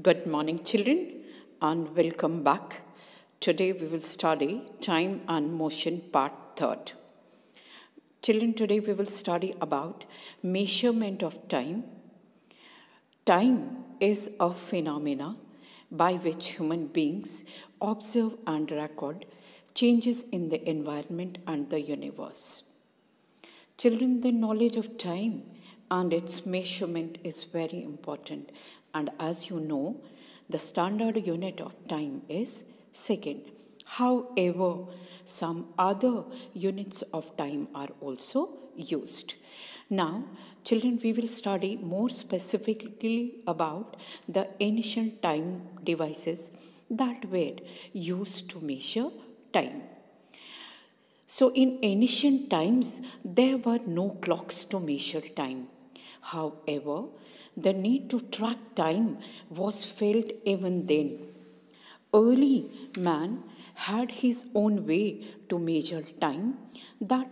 Good morning, children, and welcome back. Today we will study Time and Motion Part 3rd. Children, today we will study about measurement of time. Time is a phenomena by which human beings observe and record changes in the environment and the universe. Children, the knowledge of time and its measurement is very important. And as you know, the standard unit of time is second. However, some other units of time are also used. Now, children, we will study more specifically about the ancient time devices that were used to measure time. So, in ancient times, there were no clocks to measure time. However, the need to track time was felt even then. Early man had his own way to measure time that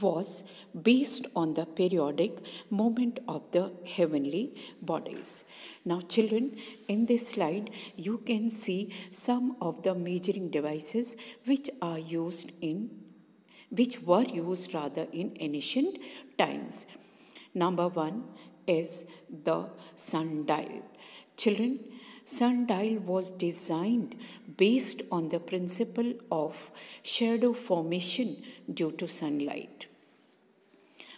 was based on the periodic movement of the heavenly bodies. Now, children, in this slide, you can see some of the measuring devices which are used in which were used rather in ancient times. Number one is the sundial. Children, sundial was designed based on the principle of shadow formation due to sunlight,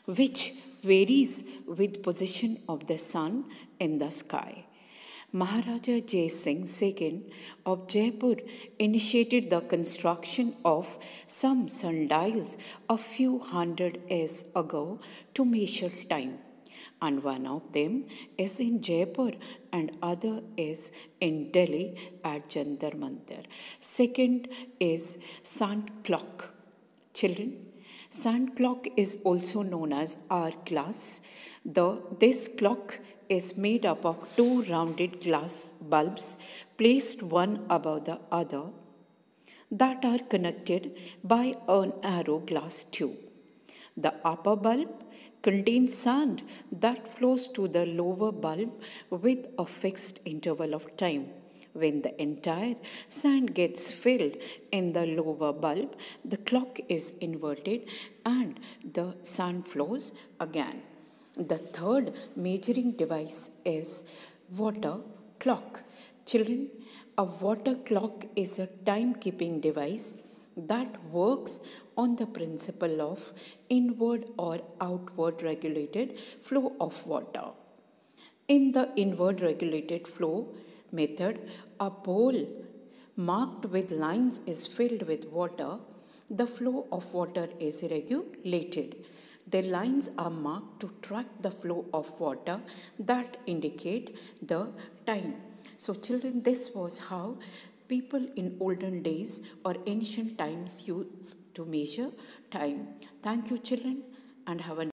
which varies with position of the sun in the sky. Maharaja Jai Singh II of Jaipur initiated the construction of some sundials a few hundred years ago to measure time. And one of them is in Jaipur and other is in Delhi at Jantar Mantar. Second is sand clock. Children, sand clock is also known as hour glass. The, this clock is made up of two rounded glass bulbs placed one above the other that are connected by an arrow glass tube. The upper bulb contains sand that flows to the lower bulb with a fixed interval of time. When the entire sand gets filled in the lower bulb, the clock is inverted and the sand flows again. The third measuring device is water clock. Children, a water clock is a timekeeping device that works on the principle of inward or outward regulated flow of water. In the inward regulated flow method, a bowl marked with lines is filled with water. The flow of water is regulated. The lines are marked to track the flow of water that indicate the time. So, children, this was how people in olden days or ancient times used to measure time. Thank you, children, and have a